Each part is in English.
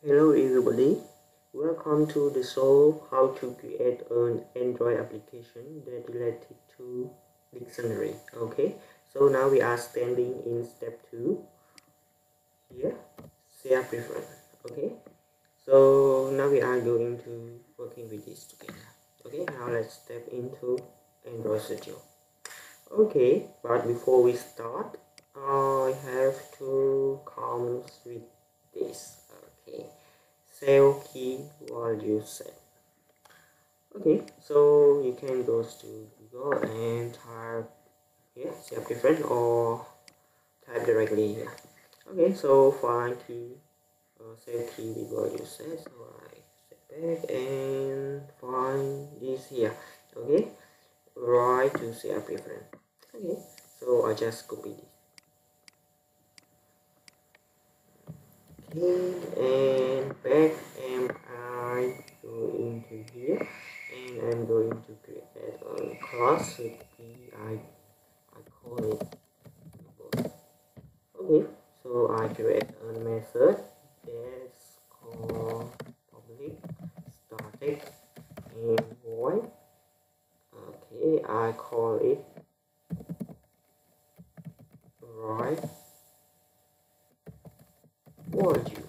Hello everybody, welcome to the show how to create an Android application that related to dictionary. Okay, so now we are standing in step 2 here, share preference. Okay, so now we are going to working with this together. Okay, now let's step into Android Studio. Okay, but before we start, I have to come with this cell key value set okay so you can go to google and type here cell preference or type directly here okay so find key uh, cell key with value set so i step back and find this here okay? Right to cell preference okay so i just copy this and back am I going to here and I'm going to create a class with the I I call it okay so I create a method. That's called public static and void. Okay I call it right warned you.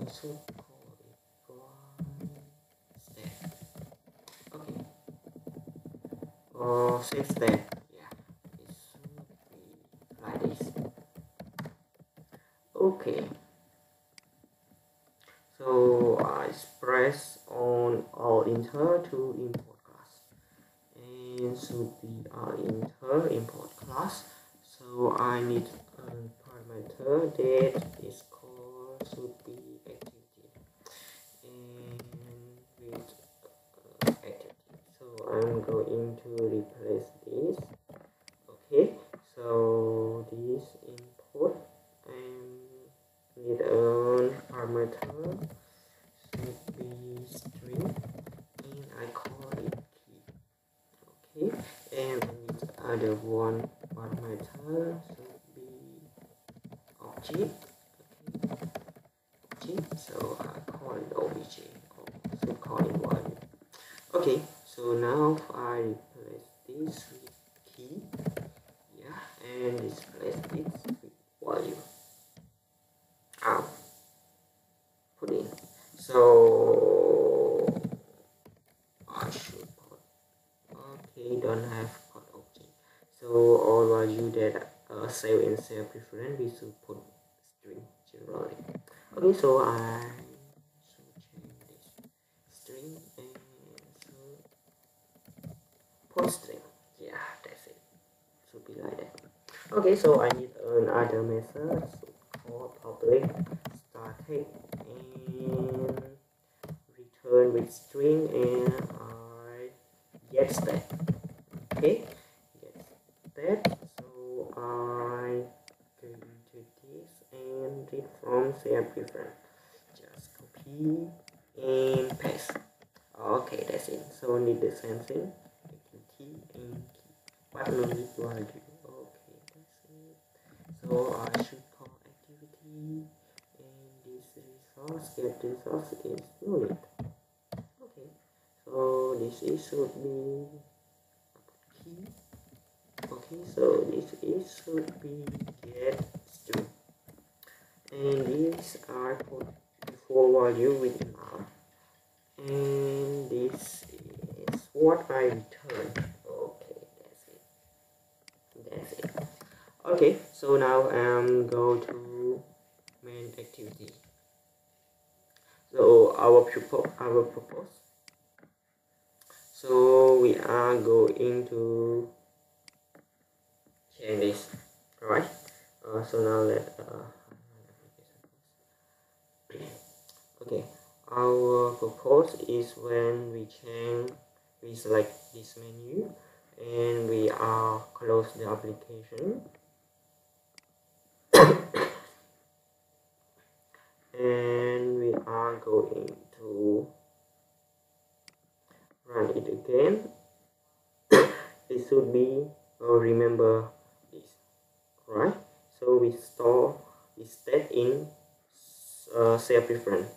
Okay. So call it one step. Okay. Uh, save step. Yeah. It should be like this. Okay. So I press on all enter to import class. And should be all enter import class. So I need parameter that is called should be i'm going to replace this okay so this input and need a parameter should be string and i call it key. Okay and I with other one parameter should be object okay object so I call it obj so call it value okay so now I replace this with key. Yeah and displace this with value out put in. So I should put okay don't have put object so all value that uh, save and save preference we should put string generally. Okay so I string yeah that's it. Should be like that. Okay so I need another method so call public static and return with string and I get that. Okay? Get that. So I go into this and read from share preference just copy and paste. Okay that's it. So need the same thing but no need value okay that's it so I should call activity and this resource get resource is unit okay so this is should be key okay so this is should be get string and these are put before value with mark and this is what I return okay that's it that's it okay so now i um, go to main activity. So our purpose our purpose so we are going to change this right uh, so now let uh, okay. Our purpose is when we change we select this menu and we are close the application and we are going to run it again. It should be oh, remember this right? So we store the state in uh, self reference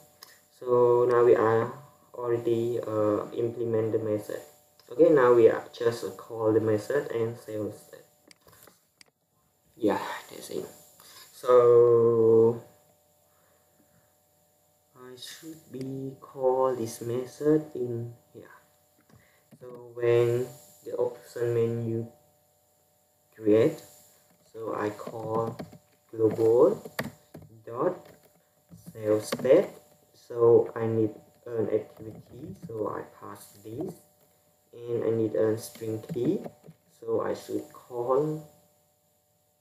so now we are already uh, implement the method. Okay now we are just call the method and save state yeah that's it. So I should be call this method in here. So when the option menu create so I call global dot save state so I need an activity so I pass this. And I need a string key so I should call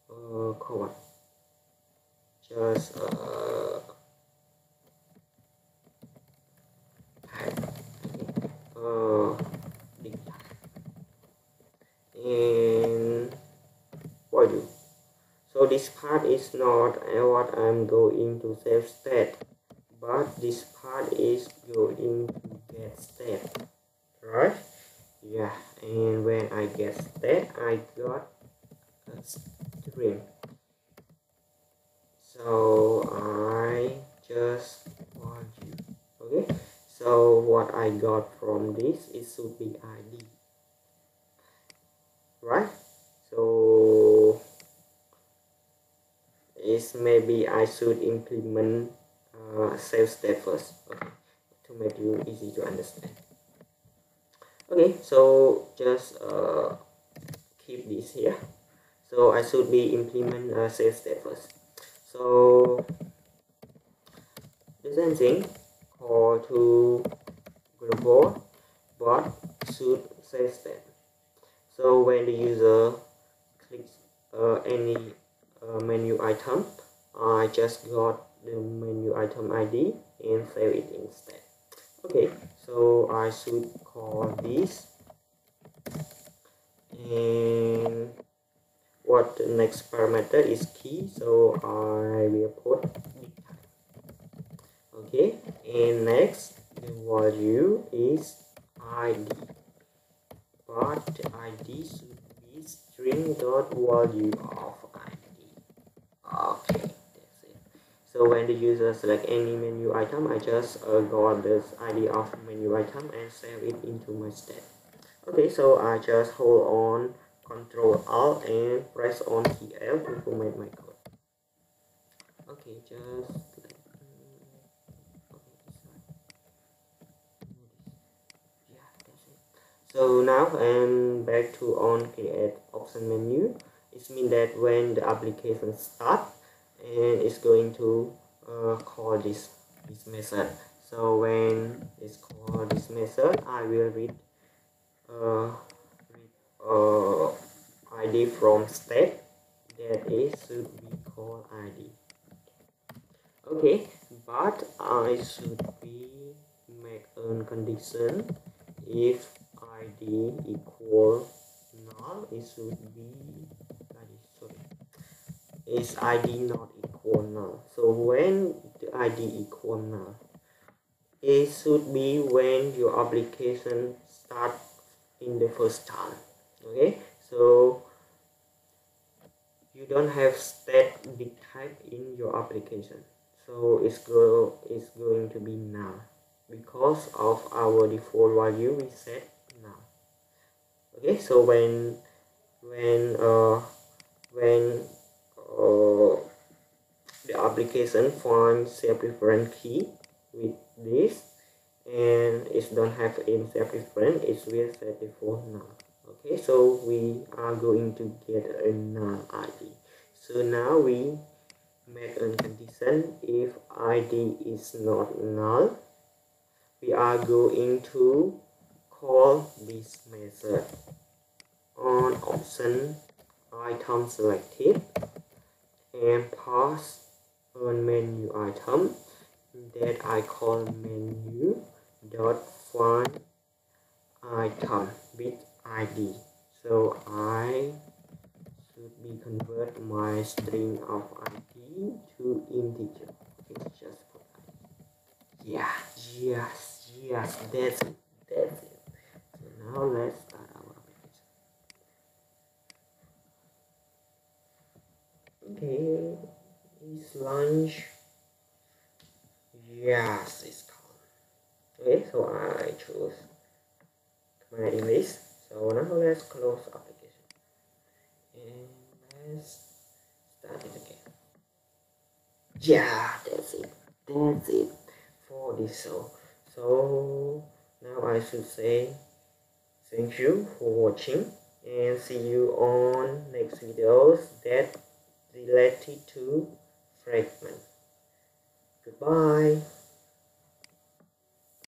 uh, call what? Just uh, uh, and value so this part is not what I'm going to save state but this part is going to get state right? Yeah and when I get state I got a string. So I just want you okay so what I got from this is should be ID. Right? So is maybe I should implement uh, save state first. Okay. To make you easy to understand. Okay so just uh, keep this here. So I should be implement uh, save state first. So the same thing call to global but should save state so when the user clicks uh, any uh, menu item I just got the menu item ID and save it instead. Okay so I should call this. And what the next parameter is key so I will put okay and next the value is id but id should be string dot value of id okay that's it. So when the user select any menu item i just uh, got this id of menu item and save it into my state. Okay so i just hold on control alt and press on key l to format my code. Okay just so now I'm back to on create option menu. It means that when the application start and it's going to uh, call this this method. So when it's called this method I will read uh, read uh, ID from state that is should be called ID okay but I should be make a condition if id equal null it should be sorry is id not equal null. So when the id equal null it should be when your application start in the first time okay? So you don't have state big type in your application. So it's go it's going to be null. Because of our default value we set okay so when when uh when uh, the application finds self reference key with this and it don't have in reference it will set default null okay so we are going to get a null id so now we make a condition if id is not null we are going to call this method on option item selected and pass a menu item that I call menu dot find item with ID so I should be convert my string of ID to integer. It's just yeah yes yes that's it that's it application okay. It's lunch. Yes it's calm okay so I choose? My English so now let's close application. And let's start it again. Yeah that's it. That's it for this. So so now I should say thank you for watching and see you on next videos that related to fragment goodbye